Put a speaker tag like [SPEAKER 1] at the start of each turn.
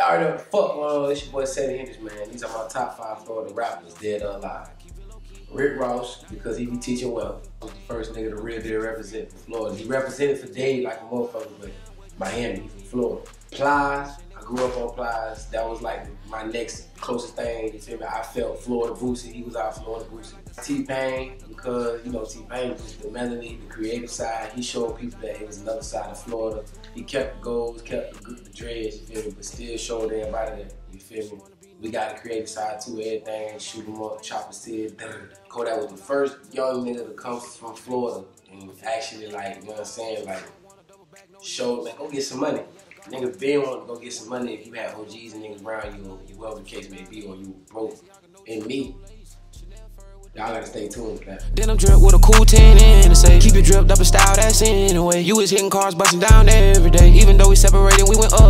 [SPEAKER 1] What the fuck going on. It's your boy Seddy Hendrinx, man. These are my top five Florida rappers, dead or alive. Rick Ross, because he be teaching well. Was the first nigga to really represent Florida. He represented for Dade like a motherfucker, but Miami, from Florida. Plies, I grew up on Plies. That was like my next closest thing. You feel me? I felt Florida Boosie. He was our Florida Boosie. T-Pain, because, you know, T-Pain was the melody, the creative side. He showed people that it was another side of Florida. He kept the goals, kept the, the dreads, you feel me? But still showed everybody that, you feel me? We got the creative side too, everything, shoot 'em up, chopper said, Kodak was the first young nigga to come from Florida and actually like, you know what I'm saying, like, showed, like, go get some money. Niggas been wanting to go get some money if you have OGs and niggas around you, you whatever the case may be, or you broke. And me, Y'all gotta stay tuned.
[SPEAKER 2] Then I'm drip with a cool 10 in the safe. Keep it dripped up in style, that's in a. You was hitting cars, busting down every day. Even though we separated, we went all